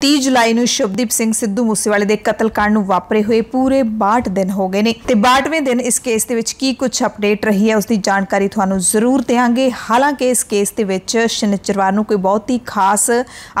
30 ਜੁਲਾਈ ਨੂੰ ਸ਼ੁਭਦੀਪ ਸਿੰਘ ਸਿੱਧੂ ਮੂਸੇਵਾਲੇ ਦੇ ਕਤਲकांड ਨੂੰ ਵਾਪਰੇ ਹੋਏ ਪੂਰੇ 62 ਦਿਨ ਹੋ ਗਏ ਨੇ। ਤੇ 62ਵੇਂ ਦਿਨ ਇਸ ਕੇਸ ਦੇ ਵਿੱਚ ਕੀ ਕੁਝ ਅਪਡੇਟ ਰਹੀ ਹੈ, ਉਸ ਦੀ ਜਾਣਕਾਰੀ ਤੁਹਾਨੂੰ ਜ਼ਰੂਰ ਦੇਵਾਂਗੇ ਹਾਲਾਂਕਿ ਇਸ ਕੇਸ ਦੇ ਵਿੱਚ ਸ਼ਨਿਚਰਵਾਰ ਨੂੰ ਕੋਈ ਬਹੁਤ ਖਾਸ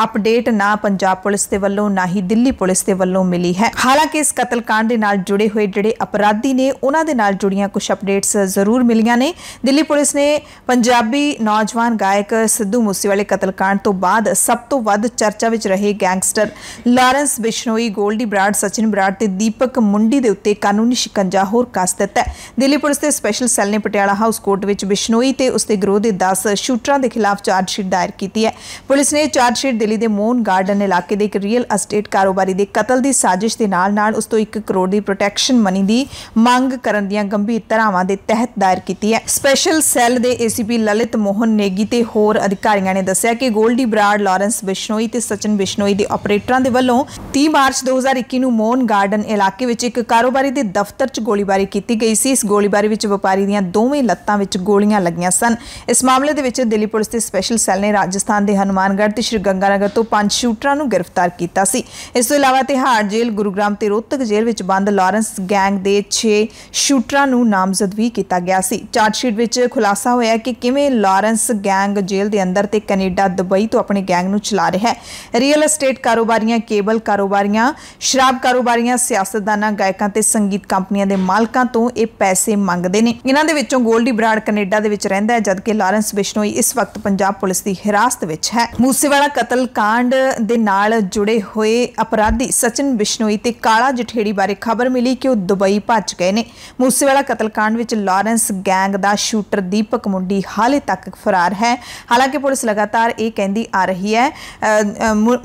ਅਪਡੇਟ ਨਾ ਪੰਜਾਬ ਪੁਲਿਸ ਦੇ ਵੱਲੋਂ, ਨਾ ਹੀ ਦਿੱਲੀ ਪੁਲਿਸ ਦੇ ਵੱਲੋਂ ਮਿਲੀ ਹੈ। ਹਾਲਾਂਕਿ ਇਸ ਕਤਲकांड ਦੇ ਨਾਲ ਜੁੜੇ ਹੋਏ ਜਿਹੜੇ ਅਪਰਾਧੀ ਨੇ, ਉਹਨਾਂ ਦੇ ਨਾਲ ਜੁੜੀਆਂ ਕੁਝ ਅਪਡੇਟਸ ਜ਼ਰੂਰ ਮਿਲੀਆਂ ਨੇ। ਦਿੱਲੀ ਪੁਲਿਸ ਨੇ ਪੰਜਾਬੀ ਨੌਜਵਾਨ ਗਾਇਕ ਸਿੱਧੂ ਮੂਸੇਵਾਲੇ ਕਤਲकांड ਤੋਂ ਬਾਅਦ ਸਭ ਤੋਂ ਵੱਧ ਚਰਚਾ ਵਿੱਚ ਰਹੇ gang gangster Lawrence Bishnoi Goldy Brar Sachin Brar ਤੇ ਦੀਪਕ ਮੁੰਡੀ ਦੇ ਉੱਤੇ ਕਾਨੂੰਨੀ ਸ਼ਿਕੰਜਾ ਹੋਰ ਕੱਸ ਦਿੱਤਾ ਹੈ। ਦਿੱਲੀ ਪੁਲਿਸ ਦੇ ਸਪੈਸ਼ਲ ਸੈੱਲ ਨੇ ਪਟਿਆਲਾ ਹਾਊਸ ਕੋਰਟ ਵਿੱਚ ਬਿਸ਼ਨੋਈ ਤੇ ਉਸਦੇ ਗਰੋਹ ਦੇ 10 ਸ਼ੂਟਰਾਂ ਦੇ ਖਿਲਾਫ ਚਾਰਜ ਸ਼ੀਟ ਦਾਇਰ ਕੀਤੀ ਹੈ। ਪੁਲਿਸ ਨੇ ਚਾਰਜ ਸ਼ੀਟ ਦਿੱਲੀ ਦੇ ਮੋਨ ਗਾਰਡਨ ਇਲਾਕੇ ਦੇ ਇੱਕ ਰੀਅਲ ਅਸਟੇਟ ਕਾਰੋਬਾਰੀ ਦੇ ਕਤਲ ਦੀ ਸਾਜ਼ਿਸ਼ ਦੇ ਨਾਲ-ਨਾਲ ਉਸ ਤੋਂ 1 ਕਰੋੜ ਦੀ ਪ੍ਰੋਟੈਕਸ਼ਨ ਮਨੀ ਦੀ ਮੰਗ ਕਰਨ ਦੀਆਂ ਗੰਭੀਰ ਧਾਰਾਵਾਂ ਦੇ ਤਹਿਤ ਦਾਇਰ ਕੀਤੀ ਹੈ। ਸਪੈਸ਼ਲ ਸੈੱਲ ਦੇ ਏਸੀਪੀ ਲਲਿਤ ਮੋਹਨ ਨੇਗੀ ਤੇ ਹੋਰ ਅਧਿਕਾਰੀਆਂ ਨੇ ਦੱਸਿਆ ਕਿ ਗੋਲਡੀ ਬਰਾਡ ਲਾਰੈਂਸ ਬਿਸ਼ਨੋਈ ਤੇ ਸਚਿਨ ਬਿਸ਼ਨੋਈ ਦੇ ਆਪਰੇਟਰਾਂ ਦੇ ਵੱਲੋਂ 30 ਮਾਰਚ 2021 ਨੂੰ ਮੋਨ ਗਾਰਡਨ ਇਲਾਕੇ ਵਿੱਚ ਇੱਕ ਕਾਰੋਬਾਰੀ ਦੇ ਦਫ਼ਤਰ 'ਚ ਗੋਲੀਬਾਰੀ ਕੀਤੀ ਗਈ ਸੀ। ਇਸ ਗੋਲੀਬਾਰੀ ਵਿੱਚ ਵਪਾਰੀ ਦੀਆਂ ਦੋਵੇਂ ਲੱਤਾਂ ਵਿੱਚ ਗੋਲੀਆਂ ਲੱਗੀਆਂ ਸਨ। ਇਸ ਮਾਮਲੇ ਦੇ ਵਿੱਚ ਦਿੱਲੀ ਪੁਲਿਸ ਦੇ ਸਪੈਸ਼ਲ ਸੈੱਲ ਨੇ ਰਾਜਸਥਾਨ ਦੇ ਹਨੂਮਾਨਗੜ੍ਹ ਤੇ ਸ਼੍ਰੀ ਗੰਗਾਨਗਰ ਤੋਂ ਪੰਜ ਸ਼ੂਟਰਾਂ ਨੂੰ ਗ੍ਰਿਫਤਾਰ ਕੀਤਾ ਸੀ। ਇਸ ਤੋਂ ਇਲਾਵਾ ਤਿਹਾੜ ਜੇਲ੍ਹ ਗੁਰੂਗ੍ਰਾਮ ਤੇ ਰੋਹਤਕ ਜੇਲ੍ਹ ਵਿੱਚ ਬੰਦ ਲਾਰੈਂਸ ਗੈਂਗ ਦੇ 6 ਸ਼ੂਟਰਾਂ ਨੂੰ ਨਾਮਜ਼ਦ ਵੀ ਕੀਤਾ ਗਿਆ ਸੀ। ਚਾਰਜਸ਼ੀਟ ਵਿੱਚ ਖੁਲਾਸਾ ਹੋਇਆ ਕਿ ਕਿਵੇਂ ਲਾਰੈਂਸ ਗੈਂਗ ਜੇਲ੍ਹ ਦੇ ਅੰਦਰ ਤੇ ਕੈਨੇਡਾ, ਦੁਬਈ ਤੋਂ ਆਪਣੇ ਗੈਂਗ ਨੂੰ ਚਲਾ ਰਿਹਾ ਹੈ। ਰੀਅਲ ਅਸਟੇਟ ਕਾਰੋਬਾਰੀਆਂ, ਕੇਬਲ ਕਾਰੋਬਾਰੀਆਂ, ਸ਼ਰਾਬ ਕਾਰੋਬਾਰੀਆਂ, ਸਿਆਸਤਦਾਨਾਂ, ਗਾਇਕਾਂ ਤੇ ਸੰਗੀਤ ਕੰਪਨੀਆਂ ਦੇ ਮਾਲਕਾਂ ਤੋਂ ਇਹ ਪੈਸੇ ਮੰਗਦੇ ਨੇ। ਇਹਨਾਂ ਦੇ ਵਿੱਚੋਂ ਗੋਲਡੀ ਬਰਾਡ ਕੈਨੇਡਾ ਦੇ ਵਿੱਚ ਰਹਿੰਦਾ ਹੈ, ਜਦਕਿ ਲਾਰੈਂਸ ਬਿਸ਼ਨੋਈ ਇਸ ਵਕਤ ਪੰਜਾਬ ਪੁਲਿਸ ਦੀ ਹਿਰਾਸਤ ਵਿੱਚ ਹੈ। ਮੂਸੇਵਾਲਾ ਕਤਲ ਕਾਂਡ ਦੇ ਨਾਲ ਜੁੜੇ ਹੋਏ ਅਪਰਾਧੀ ਸਚਿਨ ਬਿਸ਼ਨੋਈ ਤੇ ਕਾਲਾ ਜਠੇੜੀ ਬਾਰੇ ਖਬਰ ਮਿਲੀ ਕਿ ਉਹ ਦੁਬਈ ਭੱਜ ਗਏ ਨੇ। ਮੂਸੇਵਾਲਾ ਕਤਲ ਕਾਂਡ ਵਿੱਚ ਲਾਰੈਂਸ ਗੈਂਗ ਦਾ ਸ਼ੂਟਰ ਦੀਪਕ ਮੁੰਡੀ ਹਾਲੇ ਤੱਕ ਫਰਾਰ ਹੈ। ਹਾਲਾਂਕਿ ਪੁਲਿਸ ਲਗਾਤਾਰ ਇਹ ਕਹਿੰਦੀ ਆ ਰਹੀ ਹੈ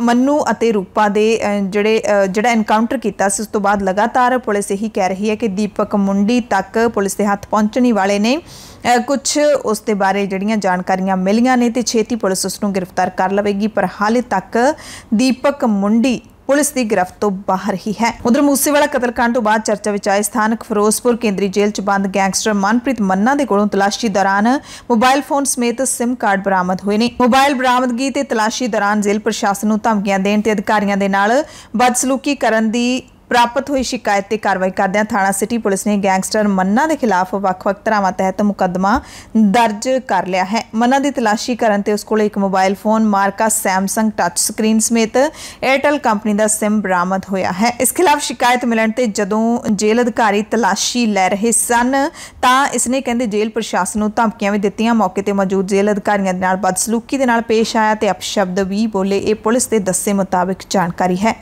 ਮੰਨੂ ਅਤੇ ਰੂਪਾ ਦੇ ਜਿਹੜੇ ਜਿਹੜਾ ਐਨਕਾਊਂਟਰ ਕੀਤਾ ਸੀ ਉਸ ਤੋਂ ਬਾਅਦ ਲਗਾਤਾਰ ਪੁਲਿਸ ਇਹੀ ਕਹਿ ਰਹੀ ਹੈ ਕਿ ਦੀਪਕ ਮੁੰਡੀ ਤੱਕ ਪੁਲਿਸ ਦੇ ਹੱਥ ਪਹੁੰਚਣੀ ਵਾਲੇ ਨੇ। ਕੁਝ ਉਸ ਦੇ ਬਾਰੇ ਜਿਹੜੀਆਂ ਜਾਣਕਾਰੀਆਂ ਮਿਲੀਆਂ ਨੇ ਤੇ ਛੇਤੀ ਪੁਲਿਸ ਉਸ ਨੂੰ ਗ੍ਰਿਫਤਾਰ ਕਰ ਲਵੇਗੀ, ਪਰ ਹਾਲੇ ਤੱਕ ਦੀਪਕ ਮੁੰਡੀ ਪੁਲਿਸ ਦੀ ਗ੍ਰਿਫਤ ਤੋਂ ਬਾਹਰ ਹੀ ਹੈ। ਉਧਰ ਮੂਸੇਵਾਲਾ ਕਤਲकांड ਤੋਂ ਬਾਅਦ ਚਰਚਾ ਵਿੱਚ ਆਏ ਸਥਾਨਕ ਫਿਰੋਜ਼ਪੁਰ ਕੇਂਦਰੀ ਜੇਲ੍ਹ 'ਚ ਬੰਦ ਗੈਂਗਸਟਰ ਮਨਪ੍ਰੀਤ ਮੰਨਾ ਦੇ ਕੋਲੋਂ ਤਲਾਸ਼ੀ ਦੌਰਾਨ ਮੋਬਾਈਲ ਫੋਨ ਸਮੇਤ SIM ਕਾਰਡ ਬਰਾਮਦ ਹੋਏ ਨੇ। ਮੋਬਾਈਲ ਬਰਾਮਦਗੀ ਤੇ ਤਲਾਸ਼ੀ ਦੌਰਾਨ ਜੇਲ੍ਹ ਪ੍ਰਸ਼ਾਸਨ ਨੂੰ ਧਮਕੀਆਂ ਦੇਣ ਤੇ ਅਧਿਕਾਰੀਆਂ ਦੇ ਨਾਲ ਬਦਸਲੂਕੀ ਕਰਨ ਦੀ ਪ੍ਰਾਪਤ ਹੋਈ ਸ਼ਿਕਾਇਤ ਤੇ ਕਾਰਵਾਈ ਕਰਦਿਆਂ ਥਾਣਾ ਸਿਟੀ ਪੁਲਿਸ ਨੇ ਗੈਂਗਸਟਰ ਮੰਨਾ ਦੇ ਖਿਲਾਫ ਵੱਖ-ਵੱਖ ਧਾਰਾਵਾਂ ਤਹਿਤ ਮੁਕੱਦਮਾ ਦਰਜ ਕਰ ਲਿਆ ਹੈ। ਮੰਨਾ ਦੀ ਤਲਾਸ਼ੀ ਕਰਨ ਤੇ ਉਸ ਕੋਲ ਇੱਕ ਮੋਬਾਈਲ ਫੋਨ, ਮਾਰਕਾ, ਸੈਮਸੰਗ ਟੱਚ ਸਕਰੀਨ ਸਮੇਤ 에ਅਰਟੈਲ ਕੰਪਨੀ ਦਾ SIM ਬਰਾਮਦ ਹੋਇਆ ਹੈ। ਇਸ ਖਿਲਾਫ ਸ਼ਿਕਾਇਤ ਮਿਲਣ ਤੇ ਜਦੋਂ ਜੇਲ੍ਹ ਅਧਿਕਾਰੀ ਤਲਾਸ਼ੀ ਲੈ ਰਹੇ ਸਨ, ਤਾਂ ਇਸਨੇ ਕਹਿੰਦੇ ਜੇਲ੍ਹ ਪ੍ਰਸ਼ਾਸਨ ਨੂੰ ਧਮਕੀਆਂ ਵੀ ਦਿੱਤੀਆਂ। ਮੌਕੇ ਤੇ ਮੌਜੂਦ ਜੇਲ੍ਹ ਅਧਿਕਾਰੀਆਂ ਦੇ ਨਾਲ ਬਦਸਲੂਕੀ ਦੇ ਨਾਲ ਪੇਸ਼ ਆਇਆ ਤੇ ਅਪਸ਼ਬਦ ਵੀ ਬੋਲੇ। ਇਹ ਪੁਲਿਸ ਦੇ ਦੱਸੇ ਮੁਤਾਬਕ ਜਾਣਕਾਰੀ ਹੈ।